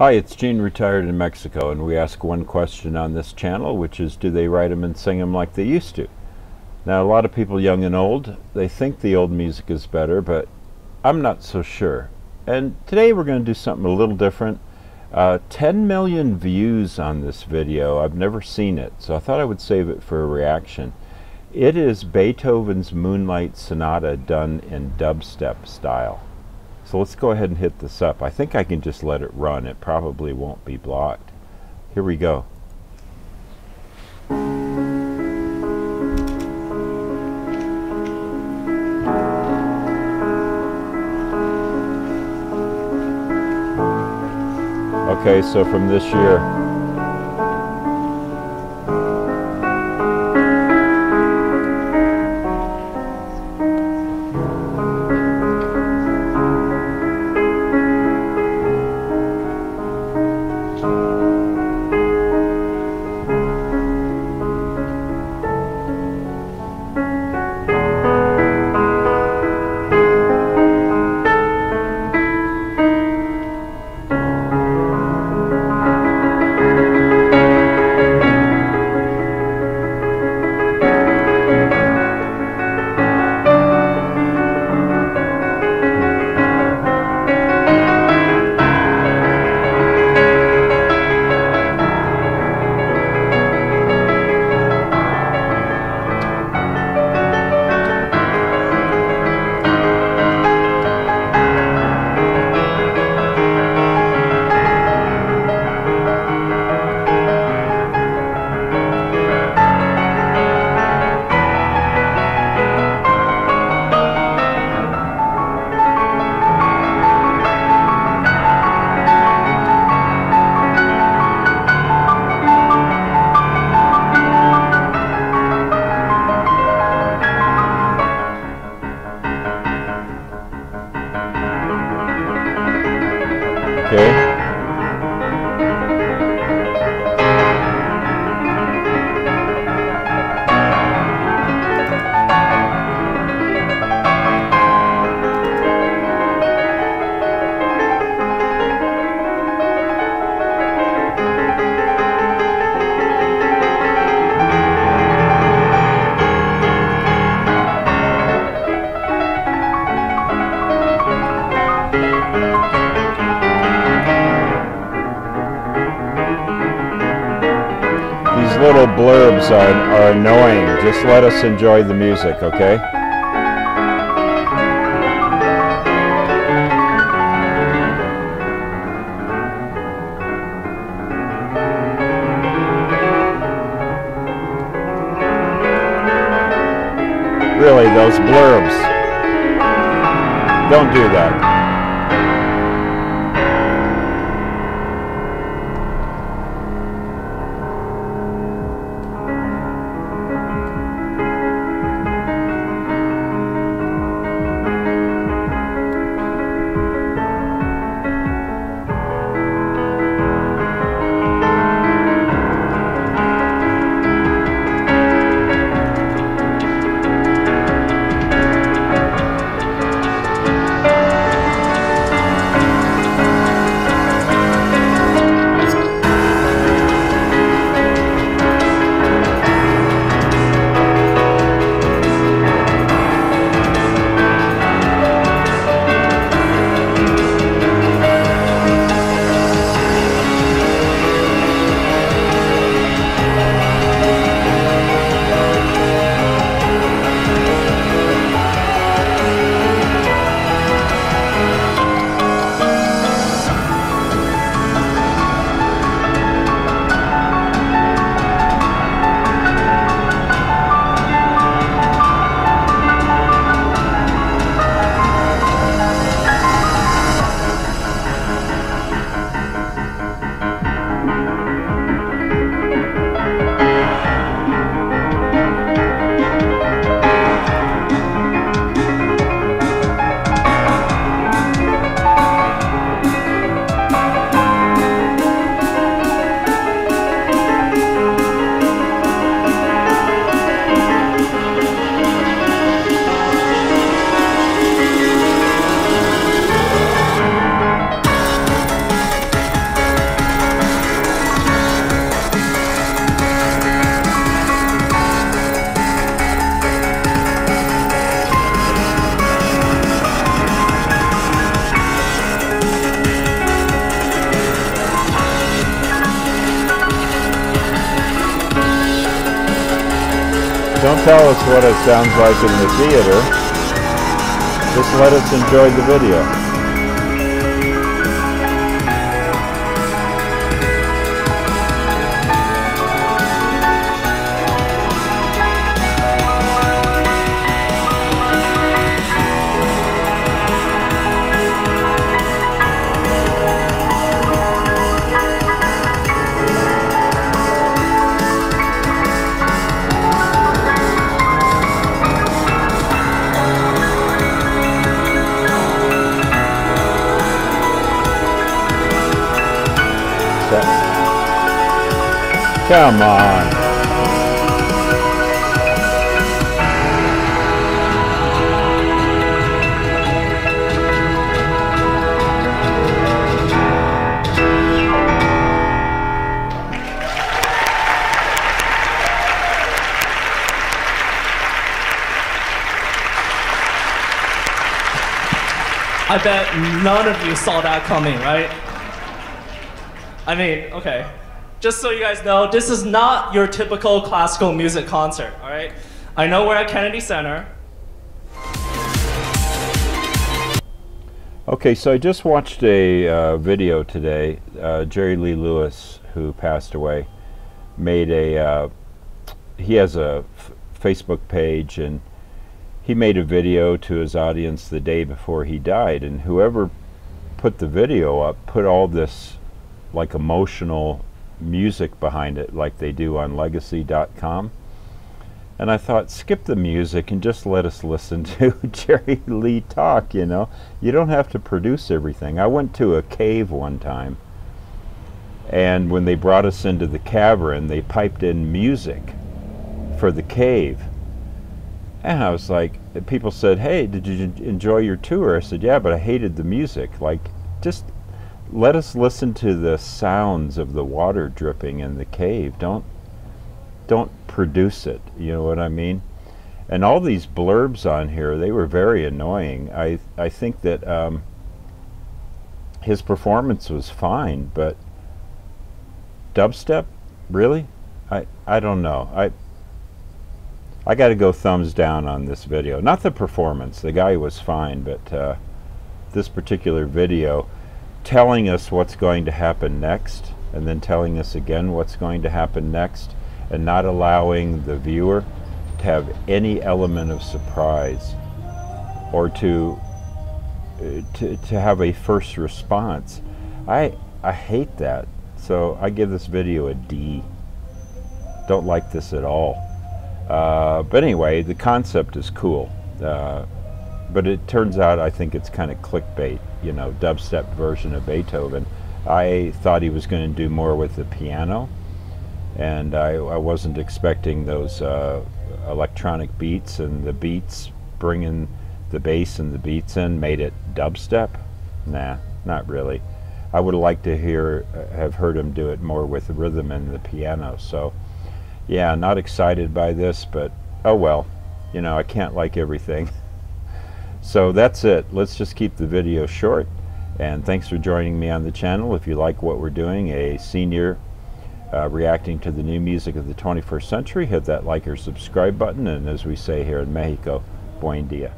Hi, it's Gene retired in Mexico and we ask one question on this channel which is do they write them and sing them like they used to? Now a lot of people young and old they think the old music is better but I'm not so sure. And today we're going to do something a little different. Uh, 10 million views on this video. I've never seen it so I thought I would save it for a reaction. It is Beethoven's Moonlight Sonata done in dubstep style so let's go ahead and hit this up. I think I can just let it run. It probably won't be blocked. Here we go. Okay, so from this year, Okay. Little blurbs are, are annoying. Just let us enjoy the music, okay? Really, those blurbs. Don't do that. Don't tell us what it sounds like in the theater. Just let us enjoy the video. Come on. I bet none of you saw that coming, right? I mean, okay just so you guys know, this is not your typical classical music concert, all right? I know we're at Kennedy Center. Okay, so I just watched a uh, video today. Uh, Jerry Lee Lewis, who passed away, made a, uh, he has a Facebook page and he made a video to his audience the day before he died and whoever put the video up put all this like emotional music behind it like they do on legacy.com. And I thought, skip the music and just let us listen to Jerry Lee talk, you know. You don't have to produce everything. I went to a cave one time, and when they brought us into the cavern, they piped in music for the cave. And I was like, people said, hey, did you enjoy your tour? I said, yeah, but I hated the music. Like, just let us listen to the sounds of the water dripping in the cave. Don't don't produce it. You know what I mean? And all these blurbs on here, they were very annoying. I I think that um, his performance was fine, but dubstep, really? I I don't know. I I got to go thumbs down on this video. Not the performance. The guy was fine, but uh, this particular video telling us what's going to happen next and then telling us again what's going to happen next and not allowing the viewer to have any element of surprise or to uh, to, to have a first response. I I hate that. So I give this video a D. Don't like this at all. Uh, but anyway, the concept is cool. Uh, but it turns out I think it's kind of clickbait, you know, dubstep version of Beethoven. I thought he was going to do more with the piano, and I, I wasn't expecting those uh, electronic beats, and the beats bringing the bass and the beats in made it dubstep. Nah, not really. I would have liked to hear, uh, have heard him do it more with the rhythm and the piano. So, yeah, not excited by this, but oh well. You know, I can't like everything. So that's it. Let's just keep the video short. And thanks for joining me on the channel. If you like what we're doing, a senior uh, reacting to the new music of the 21st century, hit that like or subscribe button. And as we say here in Mexico, buen dia.